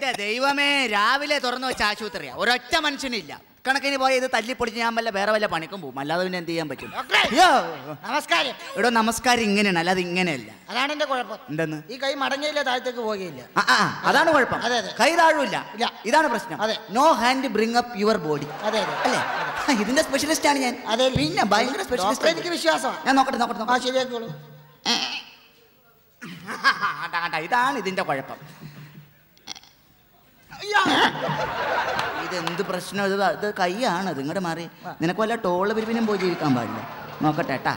എന്റെ ദൈവമേ രാവിലെ തുറന്നു വെച്ച ആശുപത്രിയാ. ഒരൊറ്റ മനുഷ്യനില്ല. കണക്കിന് പോയ ഇത് തല്ലിപ്പൊളിച്ച് ഞാൻ വല്ല വേറെ വല്ല പണിക്കും പോകും. അല്ലാതെ പിന്നെ എന്ത് ചെയ്യാൻ പറ്റും? നമസ്കാരം. ഇവിടെ നമസ്കാരം ഇങ്ങനെയാണ്. അല്ലാതെ ഇങ്ങനെയല്ല. അതാണ് എന്റെ കുഴപ്പം. എന്തെന്ന്? ഈ കൈ മടങ്ങിയില്ല താഴത്തേക്ക് പോവുകയില്ല. അതാണ് കുഴപ്പം. കൈ താഴൂല്ല ഇതാണ് പ്രശ്നം. അതെ. No hand bring up your body അതെ അല്ലേ? ഇതിന്റെ സ്പെഷ്യലിസ്റ്റ് ആണ് ഞാൻ. അതെ. പിന്നെ ഭയങ്കര സ്പെഷ്യലിസ്റ്റ് എനിക്ക് വിശ്വാസം ഞാൻ നോക്കട്ടെ നോക്കട്ടെ. ശരിയാക്കിക്കോളൂ. ഇതാണ് ഇതിന്റെ കുഴപ്പം. ഇതെന്ത് പ്രശ്നം ഇത് ഇത് കൈയാണ് ഇങ്ങോട്ട് മാറി നിനക്ക് വല്ല ടോൾ പിരിവിനും പോയി ജീവിക്കാൻ പാടില്ല നോക്കട്ടെ ഏട്ടാ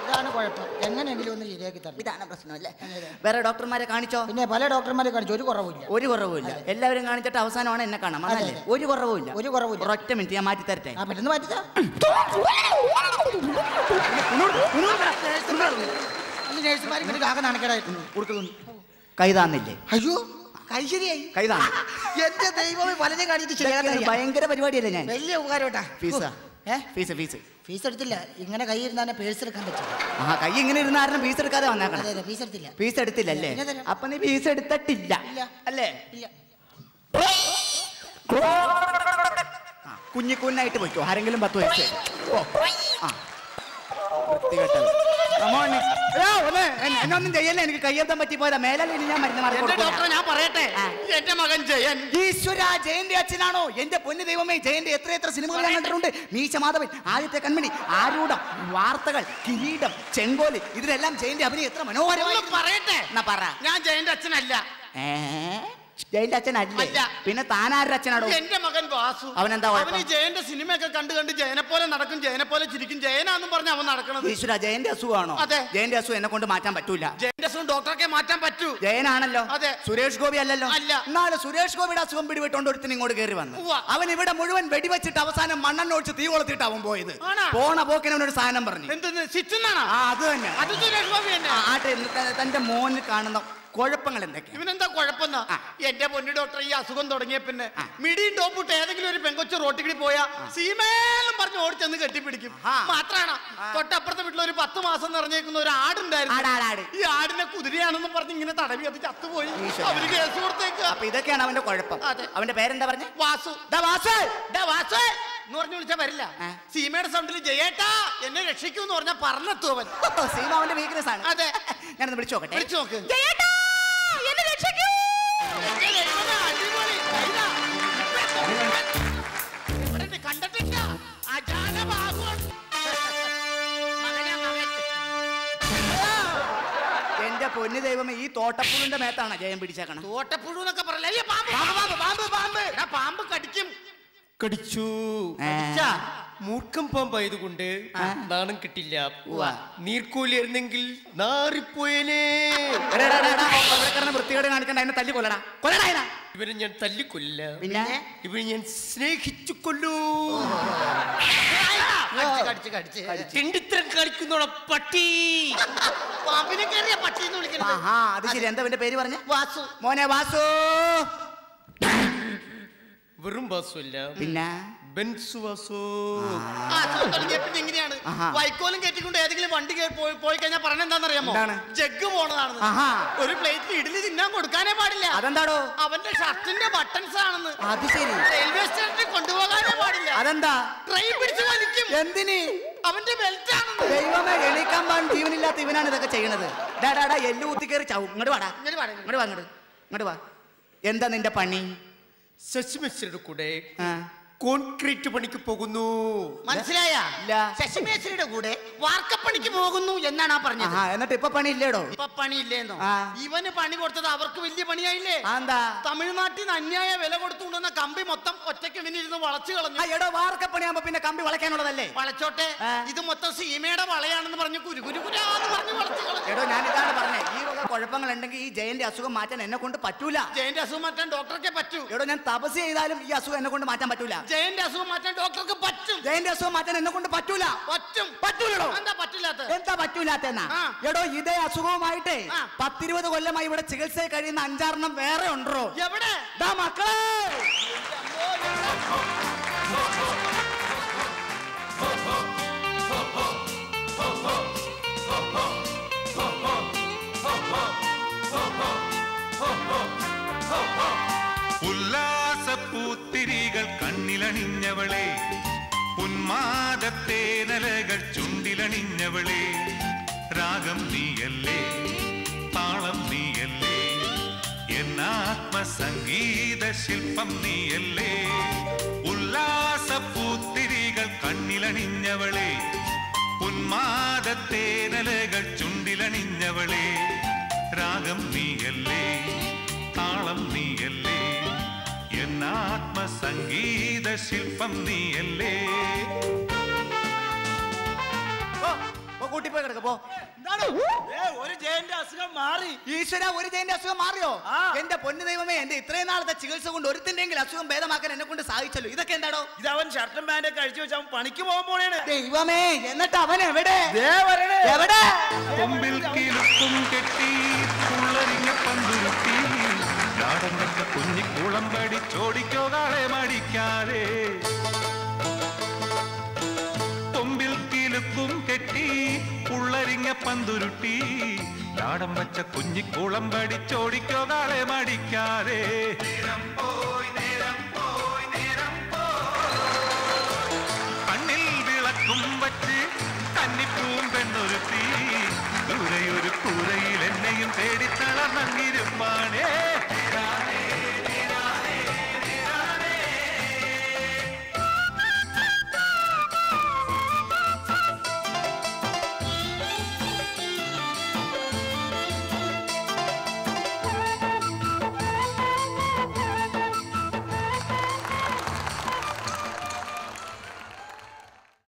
ഇതാണ് കുഴപ്പം എങ്ങനെയെങ്കിലും ഒന്ന് ശരിയാക്കി തരണം ഇതാണ് വേറെ ഡോക്ടർമാരെ കാണിച്ചോ പിന്നെ പല ഡോക്ടർമാരെ കാണിച്ചു ഒരു കുറവില്ല ഒരു കുറവുമില്ല എല്ലാവരും കാണിച്ചിട്ട് അവസാനമാണ് എന്നെ കാണാം അതെ, അതല്ലേ അതെ. ഒരു കുറവുമില്ല ഒരു കുറവില്ല ഒരൊറ്റ മിനിറ്റ് ഞാൻ മാറ്റി തരട്ടെ ആ പെട്ടെന്ന് മാറ്റിച്ചാ നേഴ്സുമാർ ഇങ്ങനെ ആകെ നാണക്കേടായിരുന്നു കൈ താന്നില്ലേ? അയ്യോ കൈ ശരിയായി. കൈ താന്നു. എന്റെ ദൈവമേ വലഞ്ഞ കാണിച്ചിട്ട് ശരിയാക്കാൻ ഭയങ്കര പരിപാടിയല്ലേ ഞാൻ? വലിയ ഉപകാരം കേട്ടാ ഫീസാ ഏ? Fees fees. ഫീസ് എടുത്തില്ല. ഇങ്ങനെ കൈ ഇരുന്നാ പേഴ്സ് എടുക്കാൻ പറ്റും ആ കൈ ഇങ്ങനെ ഇരുന്ന കാരണം ഫീസ് എടുക്കാതെ വന്നേക്കണം. ഫീസ് എടുത്തില്ല. ഫീസ് എടുത്തില്ലല്ലേ? അല്ലേ അപ്പൊ നീ ഫീസ് എടുത്തിട്ടില്ല. അല്ലേ? ഇല്ല. കുഞ്ഞിക്കുഞ്ഞായിട്ട് പോയിക്കോ. ആരെങ്കിലും പത്ത് വയസ്സ് ഓ ആ. വൃത്തികെട്ടത്. Come on. എടാ, ഒന്ന് എന്നെ- എന്നെ ഒന്നും ചെയ്യല്ലേ? എനിക്ക് കയ്യെത്താൻ പറ്റി പോയതാ. മേലല്ലേ ഇനി ഞാൻ മരുന്ന് മാറി ഡോക്ടറെ ഞാൻ പറയട്ടെ? എന്റെ മകൻ ജയൻ. ഈശ്വര ജയന്റെ അച്ഛനാണോ? എന്റെ പൊന്നു ദൈവമേ ജയന്റെ എത്ര എത്ര സിനിമകൾ ഞാൻ കണ്ടിട്ടുണ്ട്. മീശ മാധവൻ ആദ്യത്തെ കൺമണി ആരൂഢം വാർത്തകൾ കിരീടം ചെങ്കോൽ ഇതിലെല്ലാം ജയന്റെ അഭിനയം എത്ര മനോഹരമായി പറയട്ടെ. എന്നാ പറ. ഞാൻ ജയന്റെ അച്ഛനല്ല. ഏ? ജയന്റെ അച്ഛനല്ലേ അല്ല. പിന്നെ താനാരുടെ അച്ഛനാണോ എന്റെ മകൻ വാസു അവനെന്താ കുഴപ്പം? അവന് ജയന്റെ സിനിമയൊക്കെ കണ്ട് കണ്ട് ജയനെ പോലെ നടക്കും ജയനെ പോലെ ചിരിക്കും ജയനാന്നും പറഞ്ഞ അവൻ നടക്കണത് ഈശ്വര ജയന്റെ അസുഖമാണോ അതെ. ജയന്റെ അസുഖം എന്നെ കൊണ്ട് മാറ്റാൻ പറ്റൂല ജയന്റെ അസുഖം ഡോക്ടറൊക്കെ മാറ്റാൻ പറ്റൂ ജയനാണല്ലോ അതെ. സുരേഷ് ഗോപി അല്ലല്ലോ അല്ല. എന്നാലും സുരേഷ് ഗോപിയുടെ അസുഖം പിടിവിട്ടോണ്ട് ഒരുത്തിന് ഇങ്ങോട്ട് കയറി വന്നു ഉവ്വ. അവൻ ഇവിടെ മുഴുവൻ വെടിവെച്ചിട്ട് അവസാനം മണ്ണെണ്ണ ഒഴിച്ച് തീ കൊളുത്തിട്ട് അവൻ പോയത് ആണോ? പോണ പോക്കിന് അവനൊരു സാധനം പറഞ്ഞു എന്തെന്ന് സിറ്റുന്നാണോ ആ അത് തന്നെ അത് സുരേഷ് ഗോപി തന്നെ ആ, ആട്ടെ ഇന്ന് ത- തന്റെ മോന് കാണുന്ന കുഴപ്പങ്ങൾ എന്തൊക്കെയാ? ഇവനെന്താ കുഴപ്പമെന്നാ? എന്റെ പൊന്നു ഡോക്ടർ ഈ അസുഖം തുടങ്ങിയ പിന്നെ. മിടിയും ടോപ്പിട്ട് ഏതെങ്കിലും ഒരു പെങ്കൊച്ച റോട്ടിൽ കൂടി പോയാ സീമേലും പറഞ്ഞ് ഓടിച്ചെന്ന് കെട്ടിപ്പിടിക്കും. മാത്രാണ്. തൊട്ടപ്പുറത്തെ വീട്ടിൽ ഒരു പത്ത് മാസം നിറഞ്ഞേക്കുന്ന ഒരു ആട്, ആട്, ആടുണ്ടായിരുന്നു ആട്. ഈ ആടിനെ കുതിരയാണെന്ന് പറഞ്ഞ് ഇങ്ങനെ തടവി അത് ചത്തുപോയി. അവർ കേസ് കൊടുത്തേക്ക്. അപ്പൊ ഇതൊക്കെയാണ് അവന്റെ കുഴപ്പം. അവന്റെ പേരെന്താ പറഞ്ഞ? വാസു. വാസു. വാസു. എന്ന് പറഞ്ഞു വിളിച്ചാ വരില്ല. സീമയുടെ സൗണ്ടിൽ ജയേട്ടാ എന്നെ രക്ഷിക്കൂ എന്ന് പറഞ്ഞാ പറഞ്ഞെത്തു അവൻ. സീമ അവന്റെ വീക്ക്നെസ് ആണ്. അതെ. ഞാനൊന്ന് വിളിച്ചു നോക്കട്ടെ. വിളിച്ചു നോക്ക്. ജയേട്ടാ, പൊന്നു ദൈവമേ ഈ തോട്ടപ്പുഴുന്റെ മേത്താണ് ജയം പിടിച്ചേക്കണം. തോട്ടപ്പുഴു എന്നൊക്കെ പറയല്ലേ? പാമ്പ്. പാമ്പ് പാമ്പ് പാമ്പ്. പാമ്പ് പാമ്പ് കടിക്കും. കടിച്ചു? മൂർഖം പാമ്പായതുകൊണ്ട് നാണം കിട്ടില്ല. നീർക്കൂലിയായിരുന്നെങ്കിൽ വൃത്തികേട് കാണിക്കണ്ട എന്നെ തല്ലി കൊല്ലടാ. ഇവനെ ഞാൻ തല്ലിക്കൊല്ല ഇവനെ ഞാൻ സ്നേഹിച്ചു കൊല്ലൂ. പട്ടി. അത് ശരി. എന്താ ഇവന്റെ പേര് പറഞ്ഞ? വാസു. മോനെ വാസു. വെറും വാസു അല്ല പിന്നെ? എങ്ങനെയാണ്. വൈക്കോലും കെട്ടിക്കൊണ്ട് ഏതെങ്കിലും വണ്ടി പോയി കഴിഞ്ഞാൽ പറഞ്ഞ എന്താണെന്നറിയാമോ? എന്താണ്? ജഗ് പോണതാണ്. ഒരു പ്ലേറ്റിൽ ഇഡ്ഡലി തിന്നാൻ കൊടുക്കാനേ പാടില്ല. അതെന്താടോ? അവന്റെ ഷർട്ടിന്റെ ബട്ടൺസ് ആണെന്ന് അത് ശരി. റെയിൽവേ സ്റ്റേഷനിൽ കൊണ്ടുപോകാനേ പാടില്ല. അതെന്താ? ട്രെയിൻ പിടിച്ച് വലിക്കും. എന്തിന്? അവന്റെ ബെൽറ്റ് ആണെന്ന് ദൈവമേ എണീക്കാൻ പാടും ജീവനില്ലാത്ത ഇവനാണ് ഇതൊക്കെ ചെയ്യണത്. ഡാ ഡാ ഡാ എല്ലു കുത്തി കയറി ചാവും. ഇങ്ങോട്ട് വാടാ. ഇങ്ങോട്ട് വാ, ഇങ്ങോട്ട് വാ ഇങ്ങോട്ട് ഇങ്ങോട്ട് വാ. എന്താ നിന്റെ പണി? ശശിമിശ്രയുടെ കൂടെ. കോൺക്രീറ്റ് പണിക്ക് പോകുന്നു. മനസ്സിലായ. ശശിമേശ്വരിയുടെ കൂടെ വാർക്കപ്പണിക്ക് പോകുന്നു എന്നാണ് ആ പറഞ്ഞത്. എന്നിട്ട് ഇപ്പൊ പണി ഇല്ലേടോ ഇപ്പൊ പണി ഇല്ലേന്നോ ഇവന് പണി കൊടുത്തത് അവർക്ക് വലിയ പണിയായില്ലേ? എന്താ? തമിഴ്നാട്ടിൽ നിന്ന് അന്യായ വില കൊടുത്തുകൊണ്ടുവന്ന കമ്പി മൊത്തം ഒറ്റയ്ക്ക് ഇവനിരുന്ന് വളച്ചു കളഞ്ഞു. എടോ വാർക്കപ്പണിയാകുമ്പോ പിന്നെ കമ്പി വളയ്ക്കാനുള്ളതല്ലേ? വളച്ചോട്ടെ. ഇത് മൊത്തം സീമയുടെ വളയാണെന്ന് പറഞ്ഞു കുരു കുരു കുരാന്ന് പറഞ്ഞു വളച്ചു കളഞ്ഞു. എടോ ഞാൻ ഇതാണ് പറഞ്ഞത് ഈ വക കുഴപ്പങ്ങൾ ഉണ്ടെങ്കിൽ ഈ ജയന്റെ അസുഖം മാറ്റാൻ എന്നെ കൊണ്ട് പറ്റൂല. ജയന്റെ അസുഖം മാറ്റാൻ ഡോക്ടർക്ക് പറ്റൂ. എടോ ഞാൻ തപസ് ചെയ്താലും ഈ അസുഖം എന്നെ കൊണ്ട് മാറ്റാൻ പറ്റൂല. ജയന്റെ അസുഖം മാറ്റാൻ ഡോക്ടർക്ക് പറ്റും. ജയന്റെ അസുഖം മാറ്റാൻ എന്നെ കൊണ്ട് പറ്റൂല. പറ്റും. പറ്റൂലോ എന്താ പറ്റൂലാത്ത എന്താ പറ്റൂലാത്തെന്നാ. എടോ ഇതേ അസുഖവുമായിട്ടേ. പത്തിരുപത് കൊല്ലമായി ഇവിടെ ചികിത്സയിൽ കഴിയുന്ന അഞ്ചാറെണ്ണം വേറെ ഉണ്ടോ? എവിടെ? ദാ മക്കളെ. കണ്ണിലണിഞ്ഞവളെ ഉന്മാദത്തേനലകൾ ചുണ്ടിലണിഞ്ഞവളെ. രാഗം നീയല്ലേ താളം നീയല്ലേ. എന്നാത്മസംഗീത ശില്പം നീയല്ലേ. ഉല്ലാസ പൂത്തിരികൾ കണ്ണിലണിഞ്ഞവളെ ഉന്മാദത്തേനലകൾ ചുണ്ടിലണിഞ്ഞവളെ. രാഗം നീയല്ലേ താളം നീയല്ലേ. എന്നാത്മസംഗീത ശില്പം നീയല്ലേ? പോ, പോ, കൂട്ടി പോയി കിടക്ക് പോ. ഒരു ജയന്റെ അസുഖം മാറി. ഈശ്വര ഒരു ജയന്റെ അസുഖം മാറിയോ. എന്റെ പൊന്നു ദൈവമേ എന്റെ ഇത്രയും നാളത്തെ ചികിത്സ കൊണ്ട് ഒരുത്തിന്റെങ്കിലും അസുഖം ഭേദമാക്കാൻ എന്നെ കൊണ്ട് സാധിച്ചല്ലോ. ഇതൊക്കെ എന്താണോ ഇത് അവൻ ഷർട്ടും പാന്റൊക്കെ അഴിച്ചു വെച്ച് അവൻ പണിക്ക് പോകാൻ പോണേണ്. ദൈവമേ എന്നിട്ട് അവൻ എവിടെ? എവിടെ? കൊമ്പിൽ കിലുക്കും കെട്ടി പുള്ളരിങ്ങ കണ്ട കുഞ്ഞിക്കുളം പടി ചോടിക്കോ കാളെ മടിക്കാതെ. കൊമ്പിൽ കിലുക്കും കെട്ടി പുള്ളരിങ്ങ പന്തുരുട്ടി. ലാടം വച്ച കുഞ്ഞിക്കുളം പടിച്ചോടിക്കോ കാളെ മടിക്കാതെ. കണ്ണിൽ വിളക്കും വച്ച് കന്നിപ്പൂം പെണ്ണൊരുത്തി. ദൂരയൊരു കൂരയിൽ தேடி தளர்ந்தன் இருப்பானே